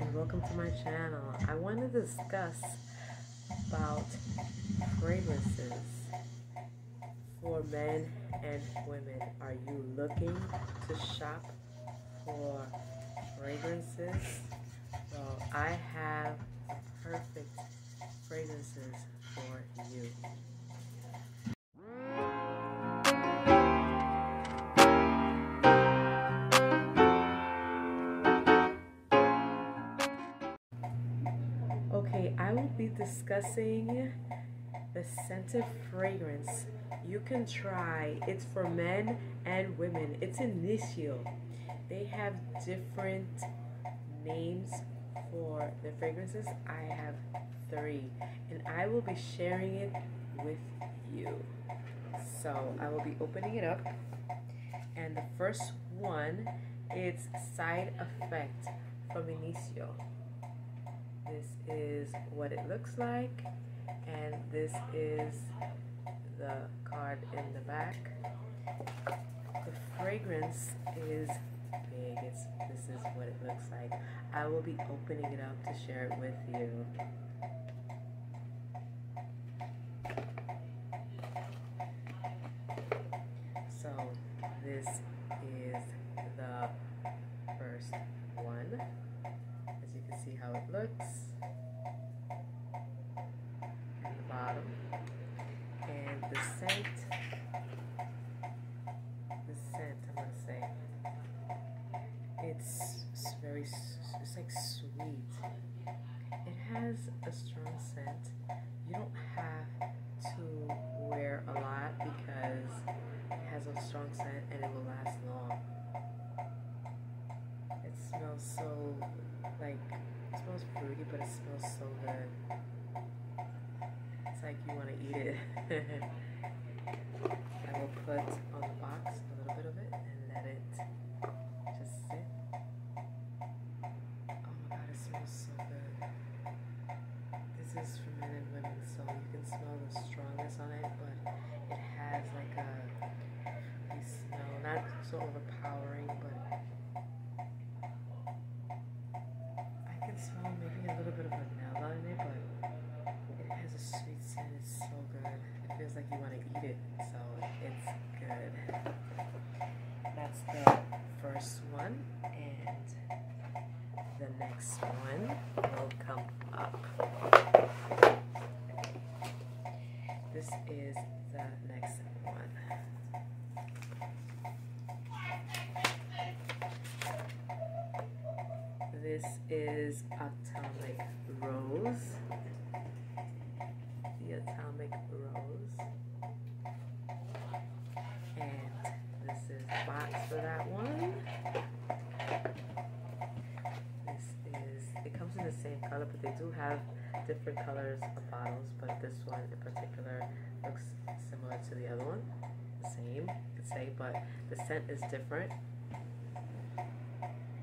and welcome to my channel. I want to discuss about fragrances for men and women. Are you looking to shop for fragrances? Well, I Okay, I will be discussing the scented fragrance you can try. It's for men and women. It's Initio. They have different names for the fragrances. I have three, and I will be sharing it with you. So I will be opening it up, and the first one is Side Effect from Initio. This is what it looks like, and this is the card in the back. The fragrance is big. It's, this is what it looks like. I will be opening it up to share it with you. So this is the first one. As you can see how it looks. And the bottom. And the scent. The scent, I'm going to say. It's, it's very, it's like sweet. It has a strong scent. You don't have to wear a lot because it has a strong scent and it will last long. It smells so, like, it smells fruity, but it smells so good. It's like you want to eat it. I will put on the box a little bit of it and let it just sit. Oh my god, it smells so good. This is for men and women, so you can smell the strongness on it, but it has like a, a smell, not so overpowering, but I can smell maybe a little bit of vanilla in it, but it has a sweet scent. It's so good. It feels like you want to eat it, so it's good. That's the first one, and the next one will come up. This is the next one. This is Atomic Rose. The Atomic Rose. And this is the box for that one. This is, it comes in the same color, but they do have different colors of bottles, but this one in particular looks similar to the other one. The same, you could say, but the scent is different.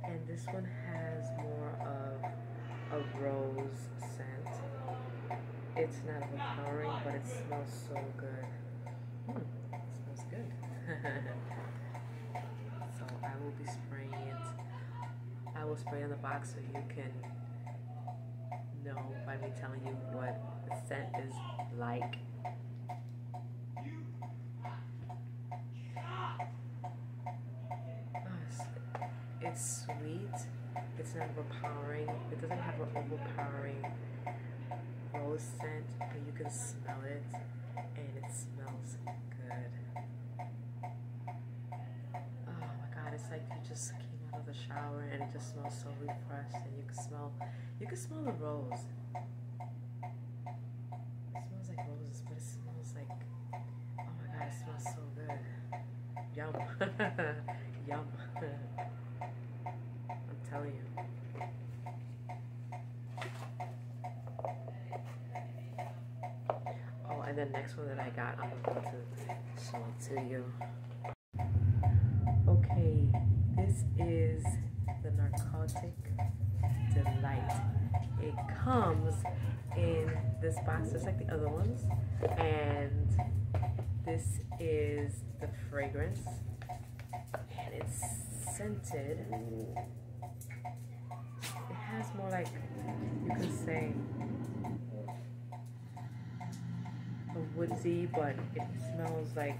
And this one has more of a rose scent. It's not overpowering, but it smells so good. Hmm, it smells good. so I will be spraying it. I will spray on the box so you can know by me telling you what the scent is like. Oh, it's, it's sweet. It's not overpowering. It doesn't have an overpowering rose scent, but you can smell it, and it smells good. Oh my god, it's like you just came out of the shower and it just smells so refreshed, and you can smell, you can smell the rose. It smells like roses, but it smells like, oh my god, it smells so good. Yum, yum. I'm telling you. Oh, and the next one that I got, I'm going to show it to you. Okay, this is the Narcotic Delight. It comes in this box just like the other ones, and this is the fragrance, and it's scented. It has more like you could say a woodsy, but it smells like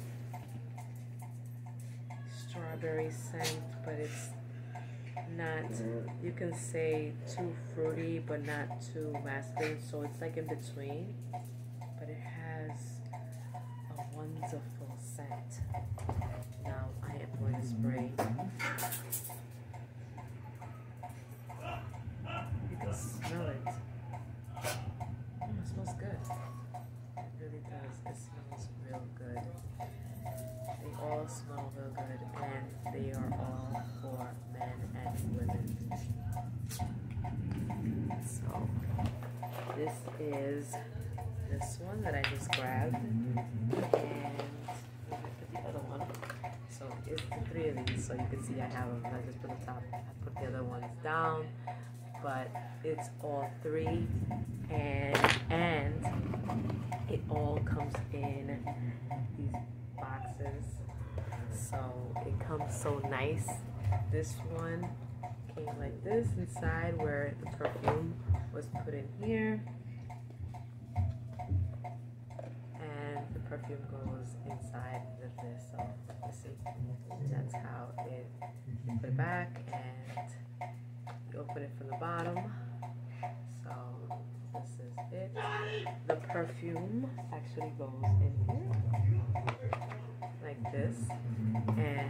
strawberry scent, but it's not, you can say too fruity, but not too masculine. So it's like in between, but it has a wonderful scent. Now I am going to spray. Is this one that I just grabbed. And put the other one. So it's the three of these so you can see I have them. I just put the top, I put the other ones down. But it's all three and and it all comes in these boxes. So it comes so nice. This one came like this inside where the perfume was put in here and the perfume goes inside of this so you see? That's how it you put it back and you open it from the bottom. So this is it. The perfume actually goes in here like this. And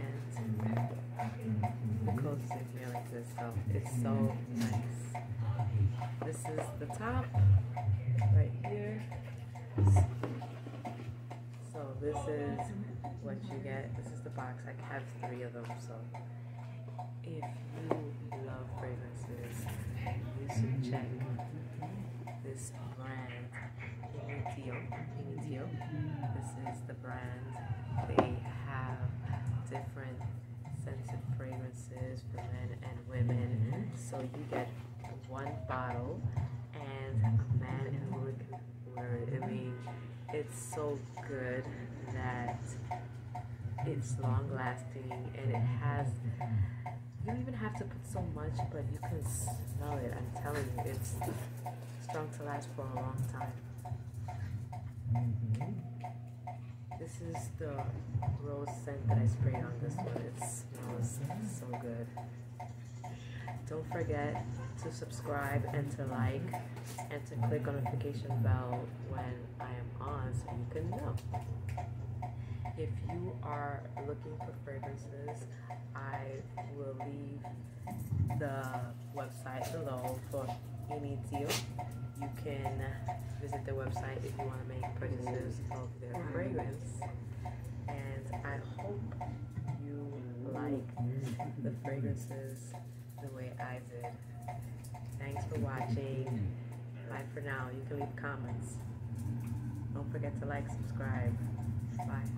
it goes in here like this so it's so nice. This is the top right here this is what you get. This is the box. I have three of them so. If you love fragrances you should check this brand Initio. Initio. This is the brand. They have different scented fragrances for men and women. Mm-hmm. So you get one bottle and a man and woman can wear it. I mean it's so good it's long lasting and it has you don't even have to put so much but you can smell it i'm telling you it's strong to last for a long time. Mm-hmm. This is the rose scent that i sprayed on this one. It smells so good. Don't forget to subscribe and to like and to click on notification bell when I am on so you can know. If you are looking for fragrances, I will leave the website below for any deal. You can visit the website if you want to make purchases of their mm-hmm. fragrance. And I hope you like the fragrances the way I did. Thanks for watching. Bye for now. You can leave comments. Don't forget to like, subscribe. Bye.